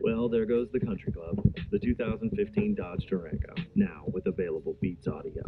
Well, there goes the country club, the 2015 Dodge Durango, now with available Beats audio.